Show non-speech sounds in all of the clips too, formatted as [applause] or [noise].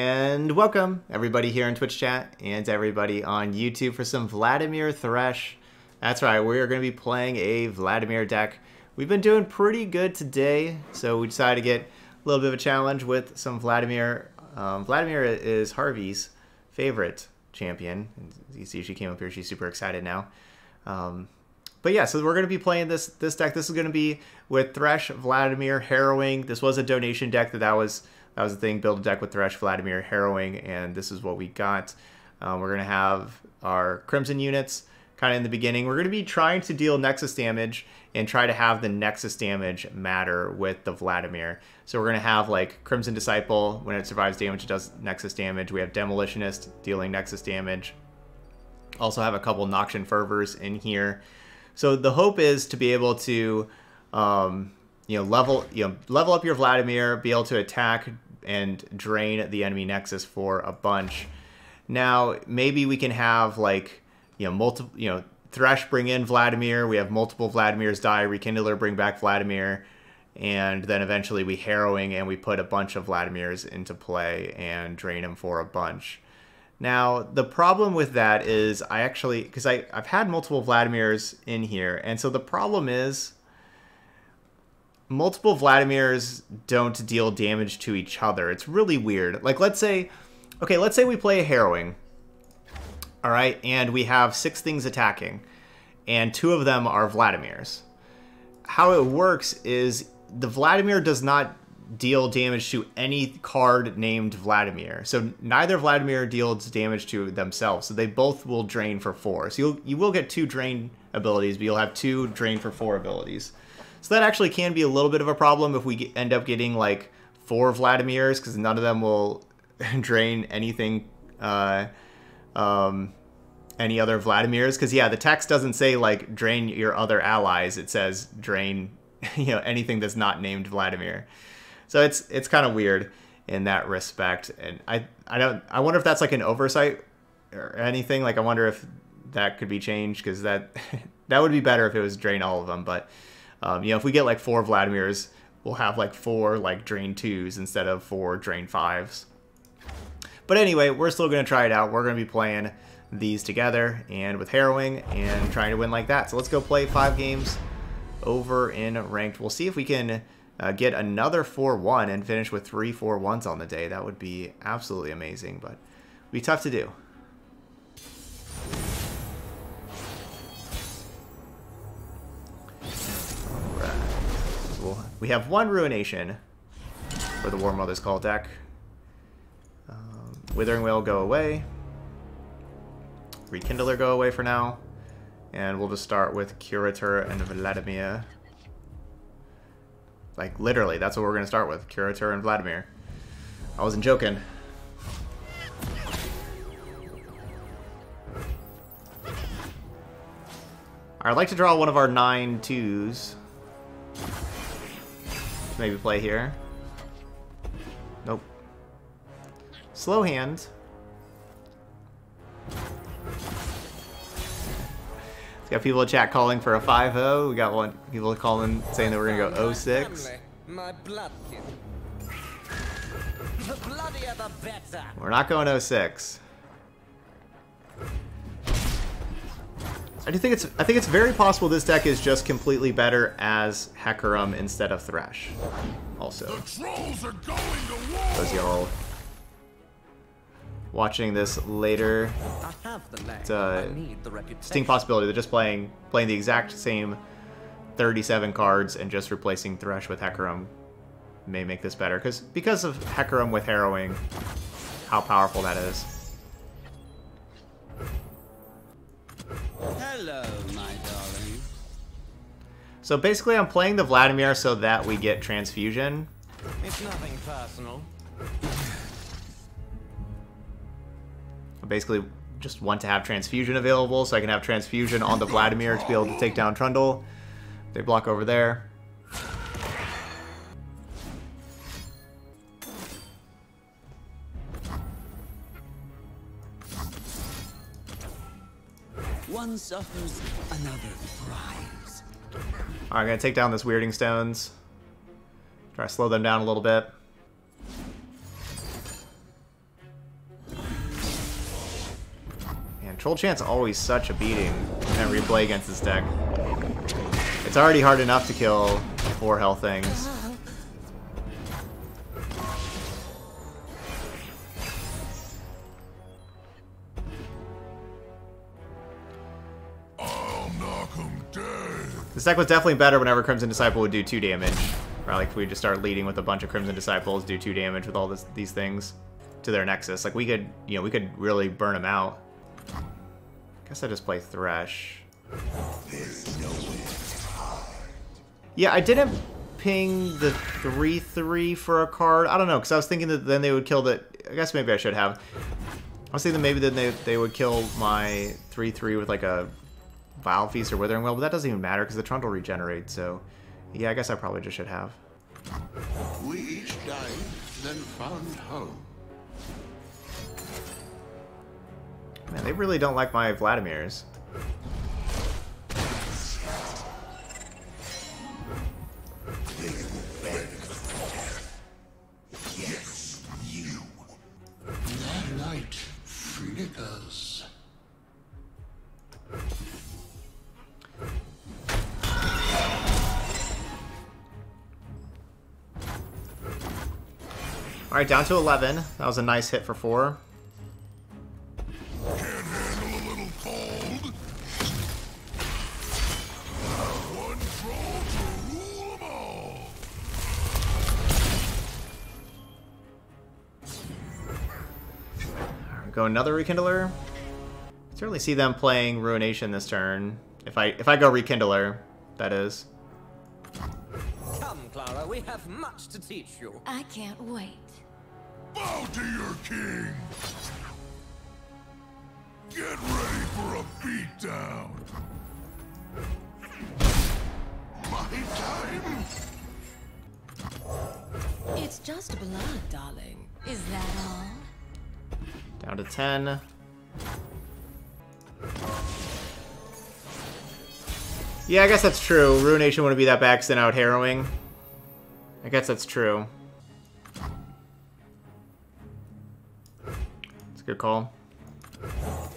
And welcome everybody here in Twitch chat and everybody on YouTube for some Vladimir Thresh. That's right, we're going to be playing a Vladimir deck. We've been doing pretty good today, so we decided to get a little bit of a challenge with some Vladimir. Um, Vladimir is Harvey's favorite champion. You see she came up here, she's super excited now. Um, but yeah, so we're going to be playing this this deck. This is going to be with Thresh, Vladimir, Harrowing. This was a donation deck that that was that was the thing. Build a deck with Thresh, Vladimir, Harrowing, and this is what we got. Um, we're going to have our Crimson units kind of in the beginning. We're going to be trying to deal Nexus damage and try to have the Nexus damage matter with the Vladimir. So we're going to have like Crimson Disciple. When it survives damage, it does Nexus damage. We have Demolitionist dealing Nexus damage. Also have a couple Noxian Fervors in here. So the hope is to be able to, um, you know, level you know level up your Vladimir, be able to attack and drain the enemy Nexus for a bunch. Now maybe we can have like you know multiple you know Thresh bring in Vladimir. We have multiple Vladimirs die. Rekindler bring back Vladimir, and then eventually we harrowing and we put a bunch of Vladimirs into play and drain him for a bunch. Now, the problem with that is I actually, because I've had multiple Vladimirs in here, and so the problem is multiple Vladimirs don't deal damage to each other. It's really weird. Like, let's say, okay, let's say we play a Harrowing, all right, and we have six things attacking, and two of them are Vladimirs. How it works is the Vladimir does not deal damage to any card named Vladimir. So neither Vladimir deals damage to themselves. So they both will drain for four. So you'll, you will get two drain abilities, but you'll have two drain for four abilities. So that actually can be a little bit of a problem if we end up getting like four Vladimirs, because none of them will [laughs] drain anything, uh, um, any other Vladimirs. Because yeah, the text doesn't say like drain your other allies. It says drain, [laughs] you know, anything that's not named Vladimir. So it's it's kind of weird in that respect, and I I don't I wonder if that's like an oversight or anything. Like I wonder if that could be changed because that [laughs] that would be better if it was drain all of them. But um, you know, if we get like four Vladimirs, we'll have like four like drain twos instead of four drain fives. But anyway, we're still gonna try it out. We're gonna be playing these together and with harrowing and trying to win like that. So let's go play five games over in ranked. We'll see if we can uh, get another 4-1 and finish with three 4-1s on the day. That would be absolutely amazing, but be tough to do. We have one Ruination for the War Mother's Call deck. Um, Withering Wail go away. Rekindler go away for now. And we'll just start with Curator and Vladimir. Like, literally, that's what we're going to start with. Curator and Vladimir. I wasn't joking. I'd like to draw one of our nine twos. Maybe play here. Nope. Slow hand. We got people in chat calling for a 5-0. We got one people calling saying that we're gonna go 06. We're not going 06. I do think it's I think it's very possible this deck is just completely better as Hecarim instead of Thresh. Also. Those y'all watching this later. It's uh, a distinct possibility. They're just playing playing the exact same 37 cards and just replacing Thresh with Hecarim may make this better. Because because of Hecarim with Harrowing, how powerful that is. Hello, my darling. So basically I'm playing the Vladimir so that we get Transfusion. It's nothing personal. I basically just want to have Transfusion available so I can have Transfusion on the Vladimir to be able to take down Trundle. They block over there. One suffers, another thrives. Alright, I'm gonna take down this Wyrding Stones. Try to slow them down a little bit. Man, Troll Chant's always such a beating every play against this deck. It's already hard enough to kill four hell things. This deck was definitely better whenever Crimson Disciple would do 2 damage. Or like if we just start leading with a bunch of Crimson Disciples, do 2 damage with all this, these things to their Nexus. Like we could, you know, we could really burn them out. Guess I just play Thresh. Yeah, I didn't ping the 3-3 for a card. I don't know, because I was thinking that then they would kill the... I guess maybe I should have. I was thinking maybe then they, they would kill my 3-3 with like a Vile Feast or Withering Wail, but that doesn't even matter because the Trundle regenerates, so... Yeah, I guess I probably just should have. We each died, then found home. Man, they really don't like my Vladimirs. Alright, down to 11. That was a nice hit for 4. Can't handle a little cold. One troll to rule them all. Go another Rekindler. Certainly see them playing Ruination this turn. If I if I go Rekindler, that is. Come, Clara, we have much to teach you. I can't wait. Bow to your king. Get ready for a beatdown. My time. It's just blood, darling. Is that all? Down to 10. Yeah, I guess that's true. Ruination wouldn't be that bad 'cause then out harrowing. I guess that's true. A good call. Oh,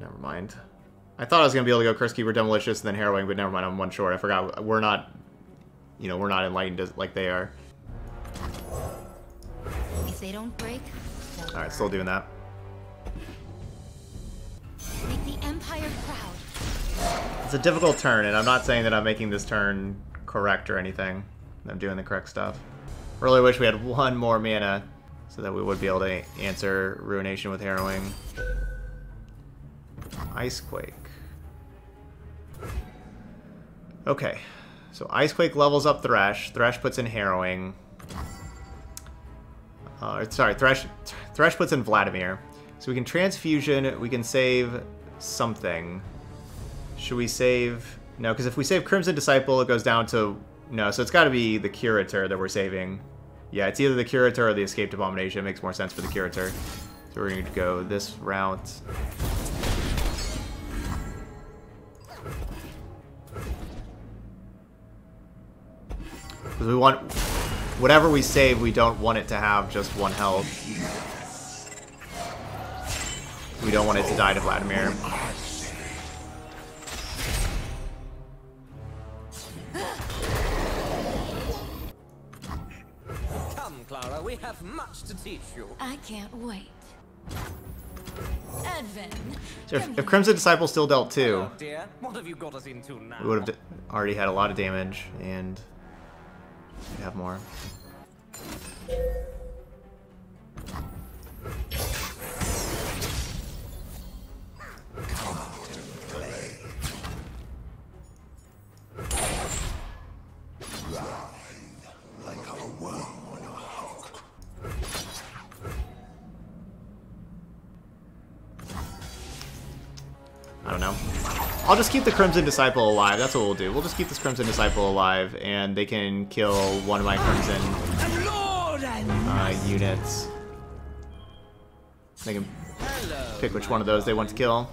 never mind. I thought I was gonna be able to go Curse Keeper Demolitionist and then Harrowing, but never mind, I'm one short. I forgot we're not, you know, we're not enlightened as, like they are. If they don't break, they'll Alright, still doing that. make the Empire proud. It's a difficult turn, and I'm not saying that I'm making this turn correct or anything. I'm doing the correct stuff. Really wish we had one more mana so that we would be able to answer Ruination with Harrowing. Icequake. Okay, so Icequake levels up Thresh. Thresh puts in Harrowing. Uh, sorry, Thresh, Thresh puts in Vladimir. So we can Transfusion, we can save something. Should we save... No, because if we save Crimson Disciple, it goes down to... No, so it's got to be the Curator that we're saving. Yeah, it's either the Curator or the Escaped Abomination. It makes more sense for the Curator. So we're going to go this route. Because we want... Whatever we save, we don't want it to have just one health. We don't want it to die to Vladimir. We have much to teach you. I can't wait. Advent. So if, if. Crimson Disciple still dealt two, Oh dear, what have you got us into now? we would have already had a lot of damage, and we have more. Don't know. I'll just keep the Crimson Disciple alive. That's what we'll do. We'll just keep this Crimson Disciple alive, and they can kill one of my Crimson uh, units. They can pick which one of those they want to kill.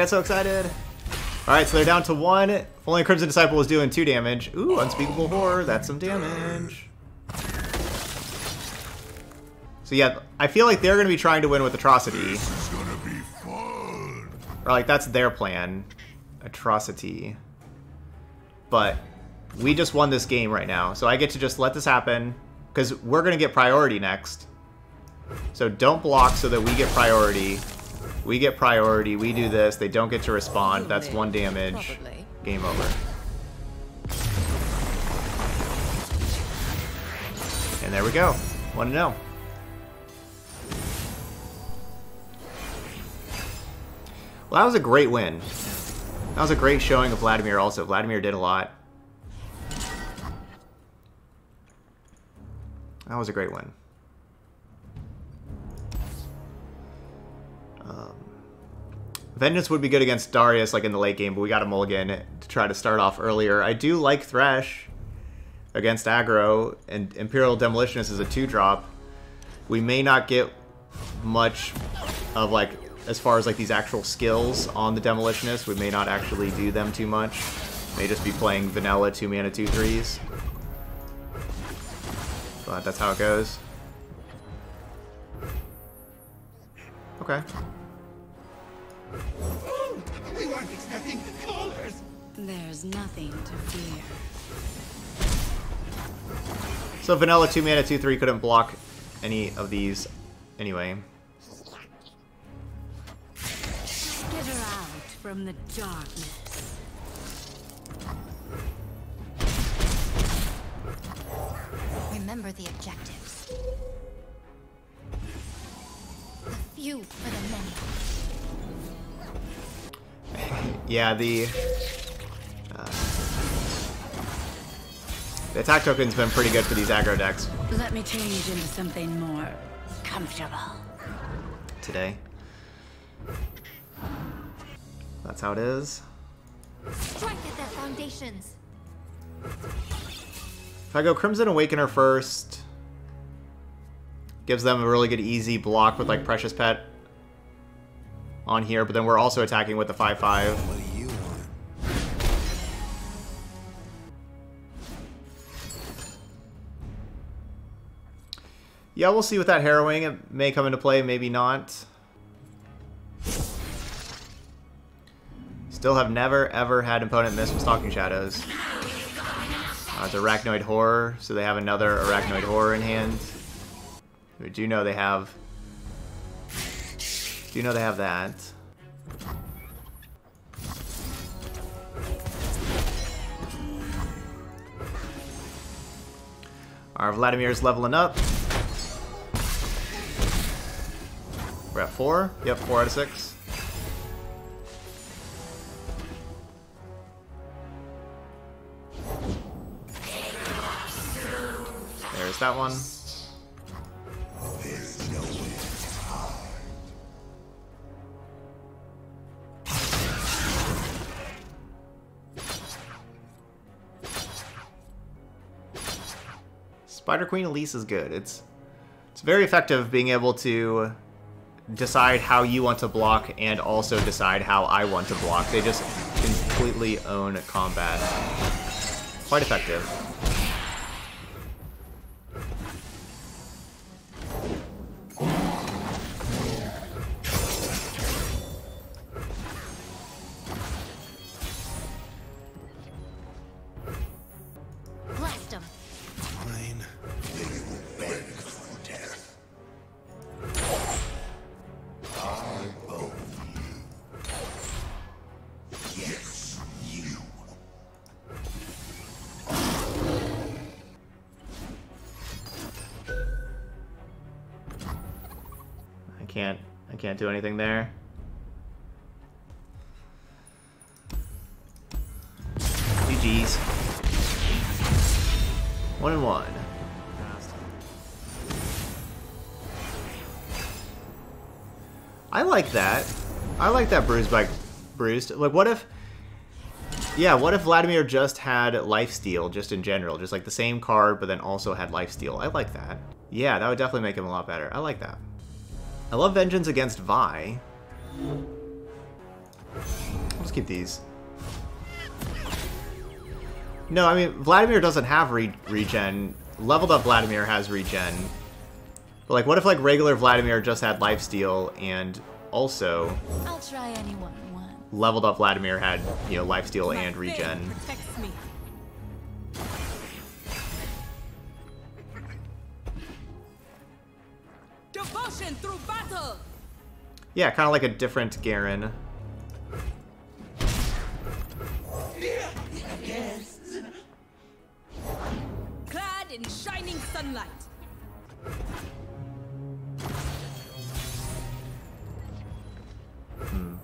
Got so excited. All right, so they're down to one. If only Crimson Disciple was doing two damage. Ooh, Unspeakable Horror. That's some damage. So yeah, I feel like they're going to be trying to win with Atrocity. This is gonna be fun. Or like, that's their plan. Atrocity. But we just won this game right now. So I get to just let this happen. Because we're going to get priority next. So don't block so that we get priority. We get priority. We do this. They don't get to respond. That's one damage. Game over. And there we go. 1 0. Well, that was a great win. That was a great showing of Vladimir also. Vladimir did a lot. That was a great win. Um, Vengeance would be good against Darius, like in the late game, but we got a mulligan to try to start off earlier. I do like Thresh against aggro, and Imperial Demolitionist is a two-drop. We may not get much of like as far as like these actual skills on the Demolitionist. We may not actually do them too much. May just be playing vanilla two mana two threes. But that's how it goes. Okay. There's nothing to fear. So vanilla 2 mana 2 3 couldn't block any of these anyway. Get her out from the darkness. Remember the objectives. The few for the many. Yeah, the uh, the attack token's been pretty good for these aggro decks Let me change into something more comfortable. today. That's how it is. Strike at their foundations. If I go Crimson Awakener first, gives them a really good easy block with like Precious Pet on here, but then we're also attacking with the 5-5. Yeah, we'll see with that Harrowing. It may come into play, maybe not. Still have never, ever had an opponent miss with Stalking Shadows. Uh, it's Arachnoid Horror, so they have another Arachnoid Horror in hand. We do know they have... Do know they have that. Our Vladimir's leveling up. We're at four? Yep, four out of six. There's that one. Spider Queen Elise is good. It's it's very effective being able to decide how you want to block and also decide how I want to block. They just completely own combat. Quite effective. Can't do anything there. GG's. One and one. I like that. I like that bruised by bruised. Like what if Yeah, what if Vladimir just had lifesteal just in general, just like the same card but then also had lifesteal. I like that. Yeah, that would definitely make him a lot better. I like that. I love Vengeance against Vi. Let's keep these. No, I mean, Vladimir doesn't have re regen. Leveled up Vladimir has regen. But, like, what if, like, regular Vladimir just had lifesteal and also I'll try anyone leveled up Vladimir had, you know, lifesteal and My regen? Devotion through battle. Yeah, kind of like a different Garen. Clad in shining sunlight. Hmm.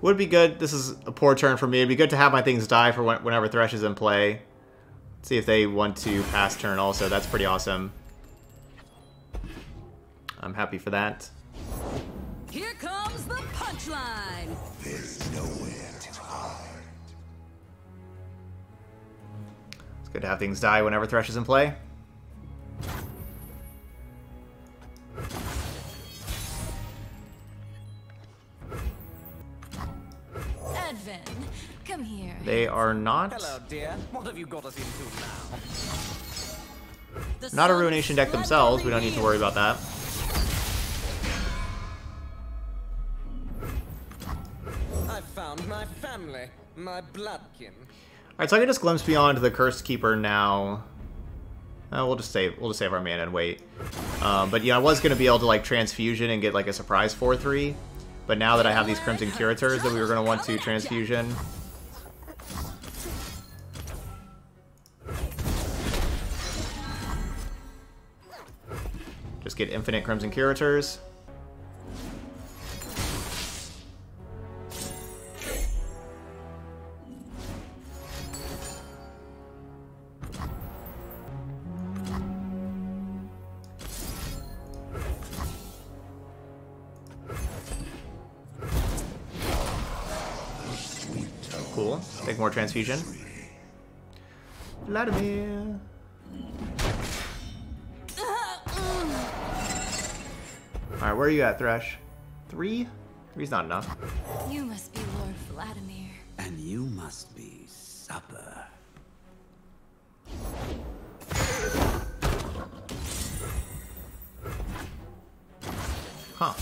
Would be good. This is a poor turn for me. It'd be good to have my things die for whenever Thresh is in play. See if they want to pass turn also. That's pretty awesome. I'm happy for that. Here comes the punchline. There's nowhere to hide. It's good to have things die whenever Thresh is in play. Advent, come here. They are not... Hello, dear. What have you got us into now? The Not a Ruination deck themselves. We don't need to worry about that. I've my family, my bloodkin. Alright, so I can just glimpse beyond the Cursed Keeper now. Uh, we'll just save we'll just save our mana and wait. Um, but yeah, I was gonna be able to like transfusion and get like a surprise 4-3. But now that I have these Crimson Curators that we were gonna want to transfusion. Just get infinite Crimson Curators. Transfusion. Vladimir. Alright, where are you at, Thresh? Three? Three's not enough. You must be Lord Vladimir. And you must be supper. Huh.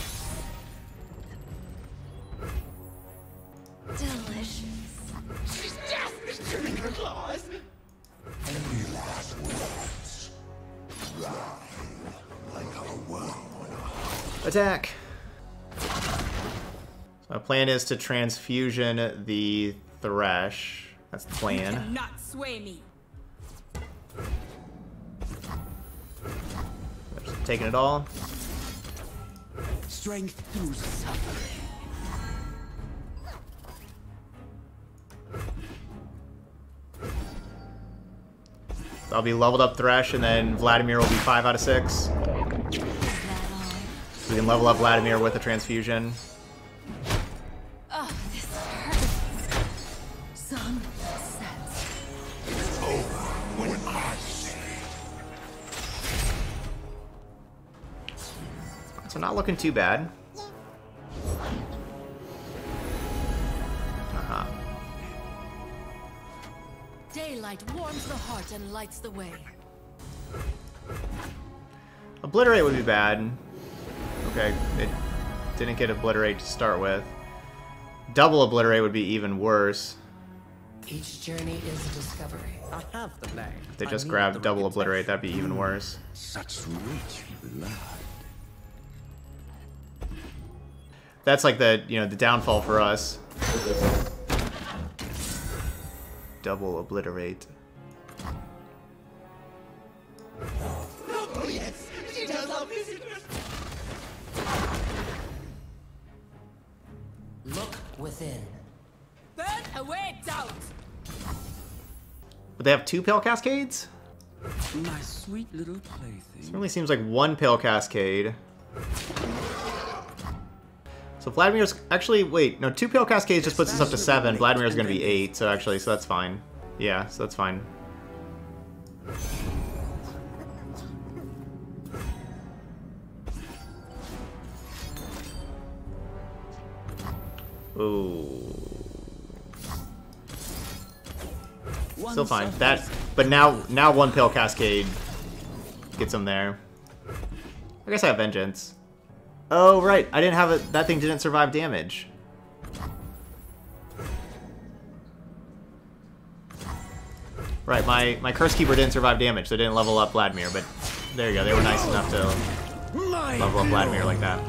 Attack! My plan is to transfusion the Thresh. That's the plan. Not sway me. Just taking it all. Strength through suffering. I'll be leveled up Thresh, and then Vladimir will be 5 out of 6. Is? We can level up Vladimir with a transfusion. Oh, this hurts. Sun sets. So not looking too bad. Daylight warms the heart and lights the way. Obliterate would be bad. Okay, it didn't get Obliterate to start with. Double Obliterate would be even worse. Each journey is a discovery. I have the blade. If they just grabbed the Double Obliterate, that'd be even worse. Such rich blood. That's like the, you know, the downfall for us. Double Obliterate. Look within. Burn away doubt. Would they have two Pale Cascades? My sweet little plaything. Certainly seems like one Pale Cascade. So Vladimir's actually wait no two pale cascades just puts us up to seven. Vladimir's gonna be eight. So actually, so that's fine. Yeah, so that's fine. Ooh. Still fine. That, but now, now one pale cascade gets him there. I guess I have vengeance. Oh right, I didn't have it. That thing didn't survive damage. Right, my my curse keeper didn't survive damage, so it didn't level up Vladimir. But there you go. They were nice enough to level up Vladimir like that.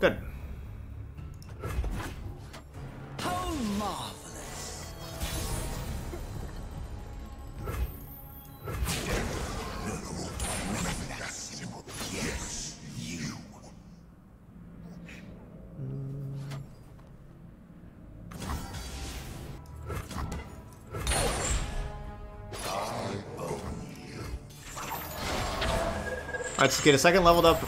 Good. Get a second leveled up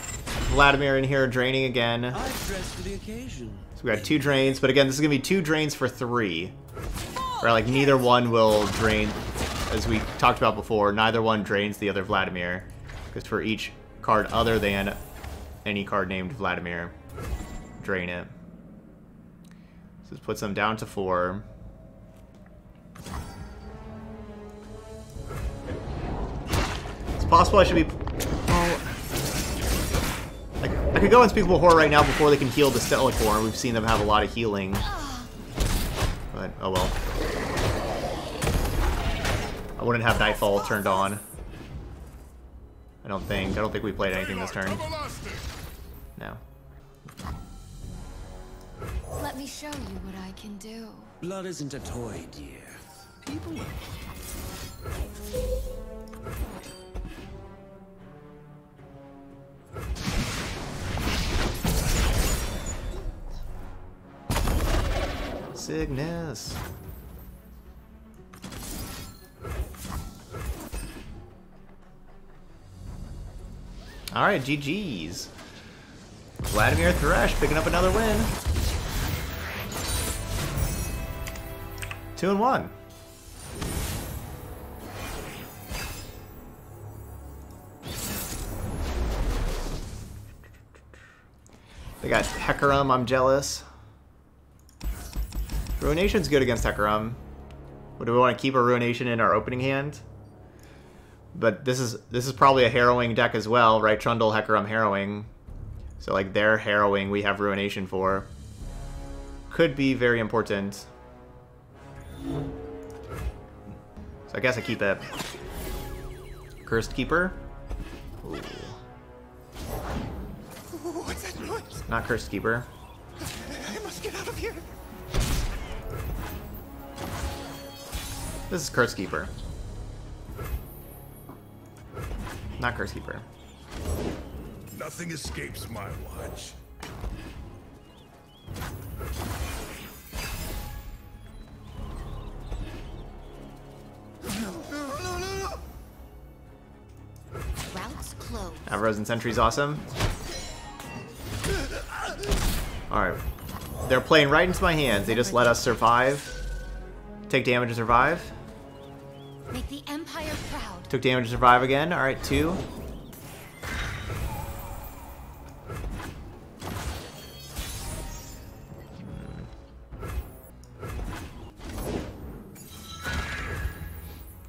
Vladimir in here, draining again. I dress for the occasion. So we got two drains, but again, this is gonna be two drains for three. Or like oh, neither one will drain, as we talked about before, neither one drains the other Vladimir. Because for each card other than any card named Vladimir, drain it. So this puts them down to four. It's possible I should be... I, I could go Unspeakable Horror right now before they can heal the Stellacorn. We've seen them have a lot of healing. But, oh well. I wouldn't have Nightfall turned on. I don't think. I don't think we played anything this turn. No. Let me show you what I can do. Blood isn't a toy, dear. People Cygnus. Alright, GG's. Vladimir Thresh picking up another win. Two and one. They got Hecarim, I'm jealous. Ruination's good against Hecarim. Do we want to keep a Ruination in our opening hand? But this is this is probably a harrowing deck as well, right? Trundle, Hecarim, Harrowing. So like their harrowing we have Ruination for. Could be very important. So I guess I keep it. Cursed Keeper. Ooh. What's that noise? Not Cursed Keeper. I must get out of here. This is Curse Keeper. Not Curse Keeper. Nothing escapes my watch. Routes closed. Frozen Sentry's awesome. Alright. They're playing right into my hands. They just let us survive. Take damage to survive. Make the Empire proud. Took damage to survive again. Alright, two.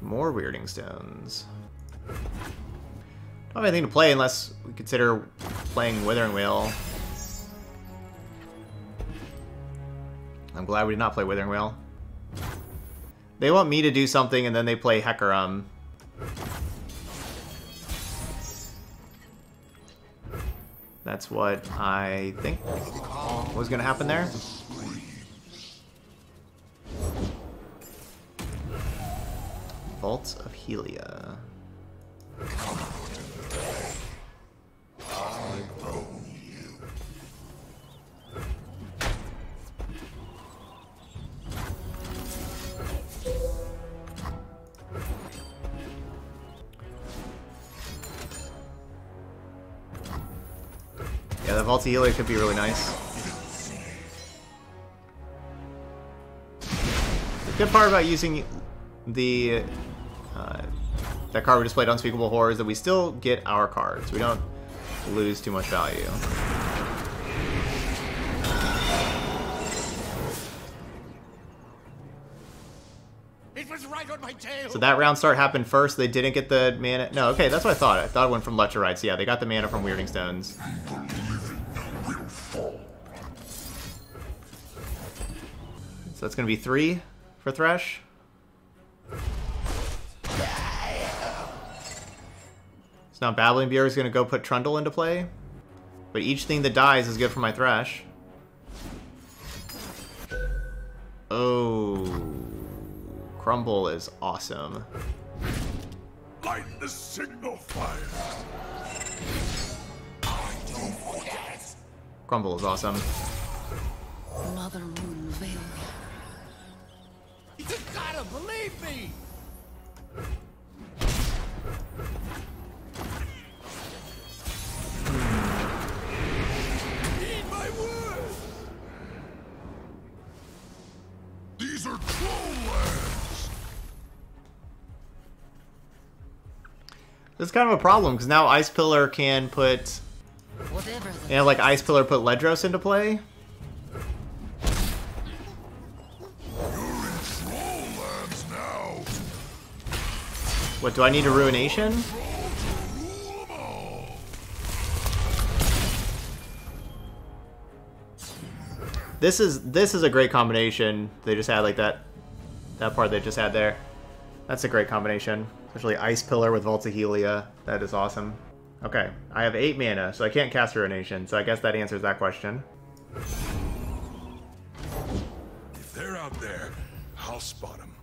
More Wyrding Stones. Don't have anything to play unless we consider playing Withering Wail. I'm glad we did not play Withering Wail. They want me to do something and then they play Hecarim. That's what I think was going to happen there. Vaults of Helia. Vaulty Healer could be really nice. The good part about using the uh, that card we just played Unspeakable Horror, is that we still get our cards. We don't lose too much value. It was right on my tail. So that round start happened first. They didn't get the mana. No, okay, that's what I thought. I thought it went from Lecterites. Yeah, they got the mana from Wyrding Stones. So that's going to be three for Thresh. So now Babbling Bjerg is going to go put Trundle into play. But each thing that dies is good for my Thresh. Oh. Crumble is awesome. Light the signal fire. Crumble is awesome. Mother Moon veil me. You gotta believe me. Heed my words. These are troll lands. This is kind of a problem because now Ice Pillar can put, Whatever the you know, like Ice Pillar put Ledros into play. Do I need a Ruination? This is this is a great combination. They just had like that that part they just had there. That's a great combination. Especially Ice Pillar with Volta Helia. That is awesome. Okay, I have eight mana, so I can't cast Ruination. So I guess that answers that question. If they're out there, I'll spot them.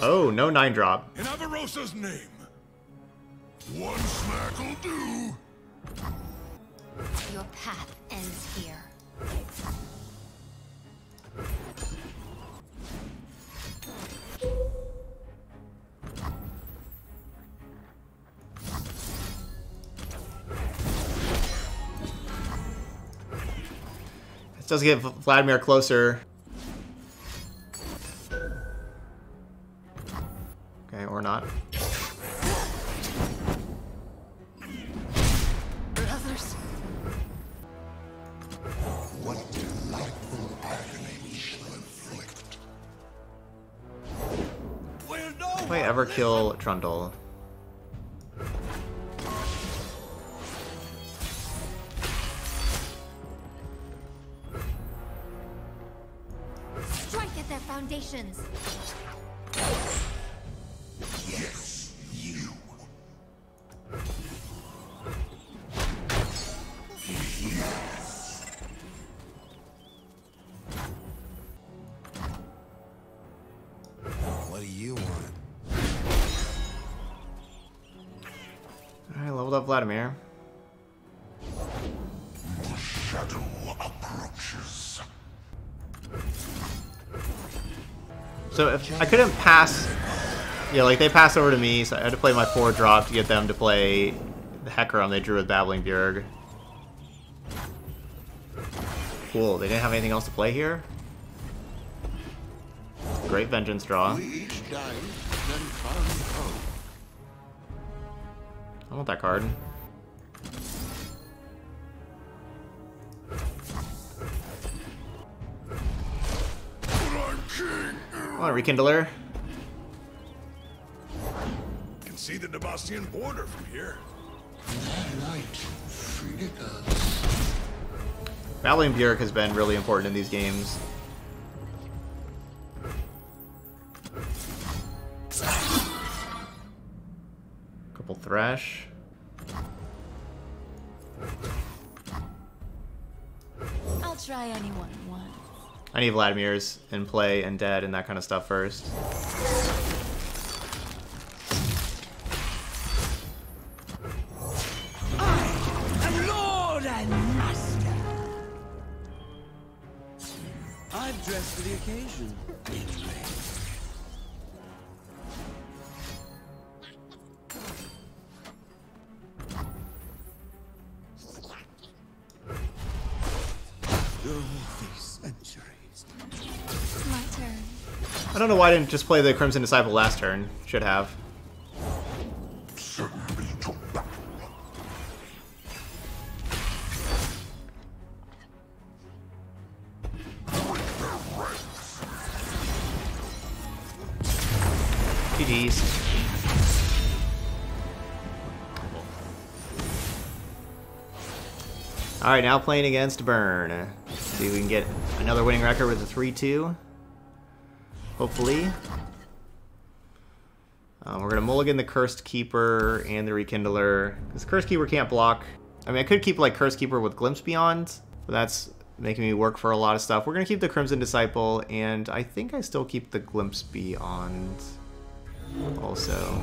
Oh, no nine drop. In Avarosa's name. One smack'll do. Your path ends here. This does get Vladimir closer. Trundle. So if I couldn't pass, yeah, like they passed over to me, so I had to play my four drop to get them to play the Hecarim they drew with Babbling Bjerg. Cool, they didn't have anything else to play here? Great Vengeance draw. We each died, then found hope. I want that card. I want a Rekindler. Can see the Nebastian border from here. That night, freed us. Babbling Bjerg has been really important in these games. Couple Thrash. I'll try anyone once. I need Vladimir's in play and dead and that kind of stuff first. I've dressed for the occasion. Don't know why I didn't just play the Crimson Disciple last turn. Should have. GG's. Alright, now playing against Burn. See if we can get another winning record with a 3-2. Hopefully. Um, we're going to mulligan the Cursed Keeper and the Rekindler. Because Cursed Keeper can't block. I mean, I could keep like Cursed Keeper with Glimpse Beyond, but that's making me work for a lot of stuff. We're going to keep the Crimson Disciple, and I think I still keep the Glimpse Beyond also.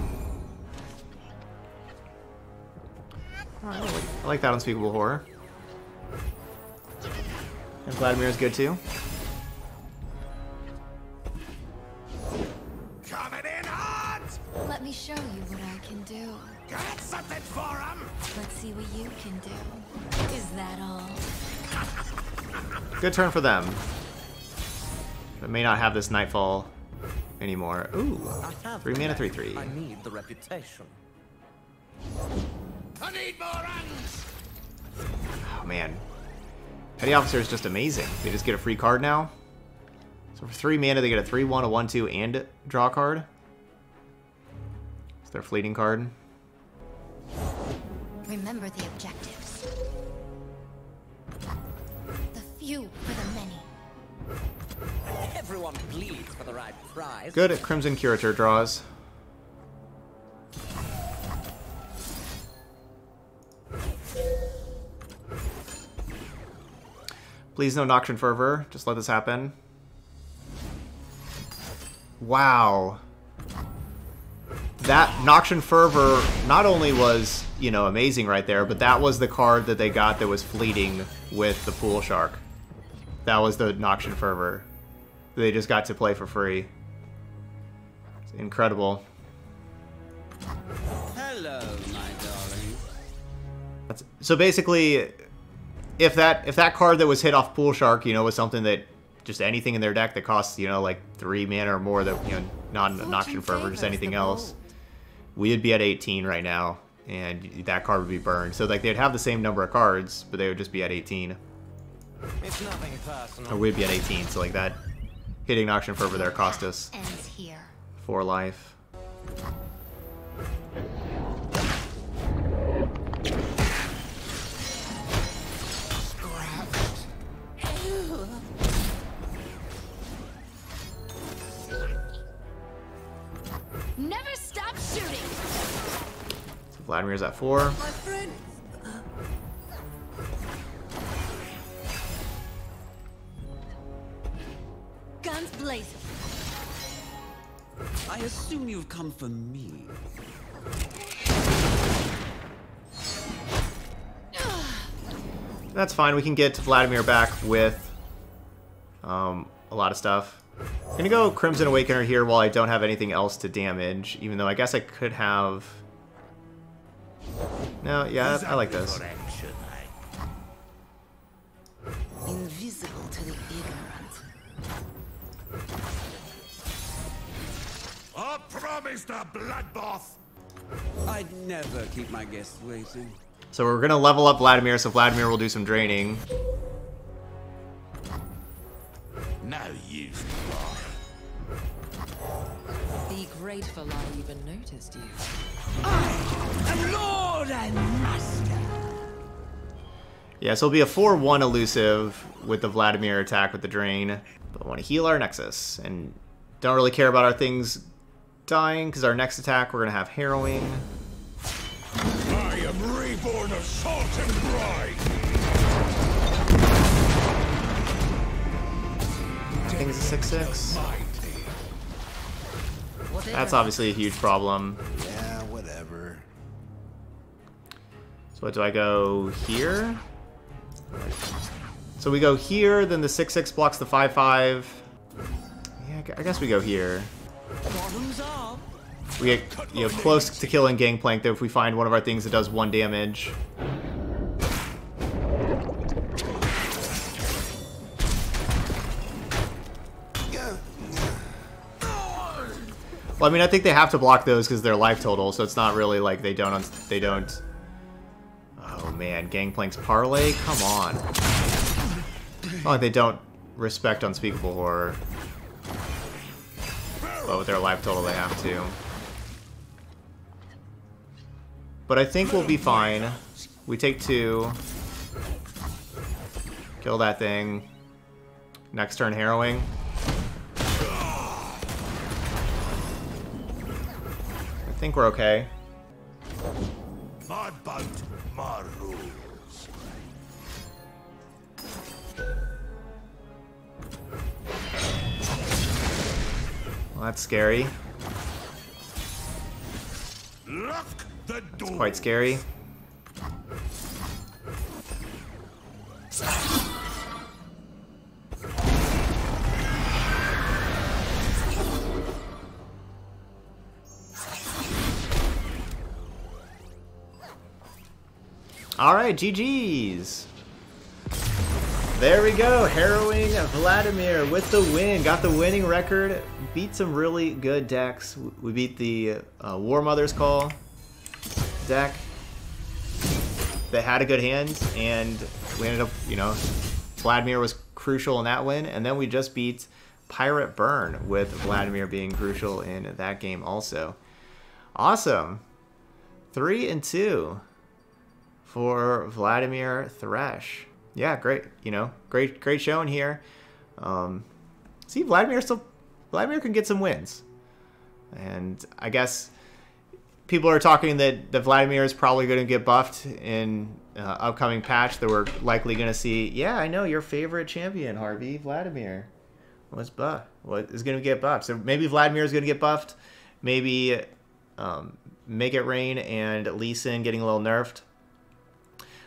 I like, that Unspeakable Horror. And Vladimir's good too. Got for him? Let's see what you can do. Is that all? Good turn for them. But may not have this Nightfall anymore. Ooh, three mana, three three. I need the reputation. I need more hands! Oh man, Petty Officer is just amazing. They just get a free card now. So for three mana, they get a three-one, a one-two, and draw a card. It's their fleeting card. Remember the objectives. The few for the many. Everyone bleeds for the right prize. Good at Crimson Curator draws. Please no Noxian Fervor. Just let this happen. Wow. That Noxian Fervor not only was, you know, amazing right there, but that was the card that they got that was fleeting with the Pool Shark. That was the Noxian Fervor. They just got to play for free. It's incredible. Hello, my darling. That's, so basically, if that if that card that was hit off Pool Shark, you know, was something that just anything in their deck that costs, you know, like three mana or more, that you know, not an Noxian Fervor, just anything else, we'd be at 18 right now, and that card would be burned. So like they'd have the same number of cards, but they would just be at 18, It's nothing personal. or we'd be at 18. So like that hitting Noxian Fervor there cost us Ends here. four life. Vladimir's at four. Guns blazing. I assume you've come for me. That's fine. We can get Vladimir back with um, a lot of stuff. I'm gonna go Crimson Awakener here while I don't have anything else to damage, even though I guess I could have... No, yeah, I, I like this. Invisible to the ignorant. I promised a bloodbath! I'd never keep my guests waiting. So we're gonna level up Vladimir, so Vladimir will do some draining. No use. Be grateful I even noticed you. And Lord and Master! Yeah, so it'll be a 4-1 elusive with the Vladimir attack with the drain. But I want to heal our Nexus, and don't really care about our things dying, because our next attack we're gonna have Harrowing. I am reborn of salt and brine! I think it's a 6-6. Mighty. That's obviously a huge problem. Yeah, whatever. So what do I go here? So we go here, then the 6-6 blocks the 5-5. Yeah, I gu- I guess we go here. We get you know close to killing Gangplank though if we find one of our things that does one damage. Well, I mean, I think they have to block those because they're life total, so it's not really like they don't... They don't... Oh, man. Gangplank's Parrrley? Come on. Oh, they don't respect Unspeakable Horror. But with their life total, they have to. But I think we'll be fine. We take two. Kill that thing. Next turn, Harrowing. Think we're okay. My boat, my rules. Well, that's scary. Lock the door. It's quite scary. All right, GG's. There we go, harrowing Vladimir with the win. Got the winning record. Beat some really good decks. We beat the uh, War Mother's Call deck. They had a good hand, and we ended up, you know, Vladimir was crucial in that win, and then we just beat Pirate Burn with Vladimir being crucial in that game also. Awesome. Three and two for Vladimir Thresh. Yeah, great. You know, great, great showing here. Um, see, Vladimir still, Vladimir can get some wins, and I guess people are talking that, that Vladimir is probably going to get buffed in uh, upcoming patch. That we're likely going to see. Yeah, I know your favorite champion, Harvey Vladimir. What's buff? What is going to get buffed? So maybe Vladimir is going to get buffed. Maybe um, Make It Rain and Lee Sin getting a little nerfed.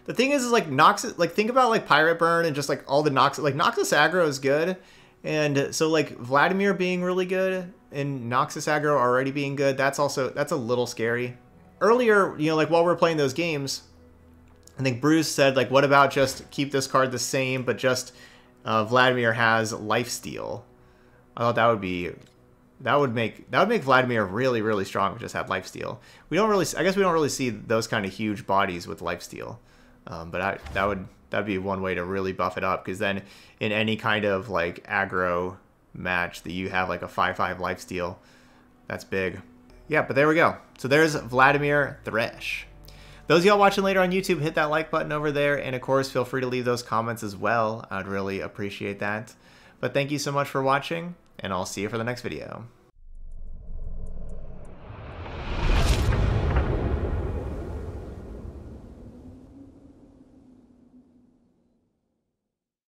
The thing is, is like Noxus. Like think about like Pirate Burn and just like all the Noxus. Like Noxus aggro is good, and so like Vladimir being really good and Noxus aggro already being good. That's also that's a little scary. Earlier, you know, like while we are playing those games, I think Bruce said like, what about just keep this card the same, but just uh, Vladimir has life steal. I thought that would be that would make that would make Vladimir really really strong if just had life steal. We don't really I guess we don't really see those kind of huge bodies with life steal. Um, but I, that would that'd be one way to really buff it up because then in any kind of like aggro match that you have like a 5-5 life steal, that's big. Yeah, but there we go. So there's Vladimir Thresh. Those y'all watching later on YouTube, hit that like button over there. And of course, feel free to leave those comments as well. I'd really appreciate that. But thank you so much for watching, and I'll see you for the next video.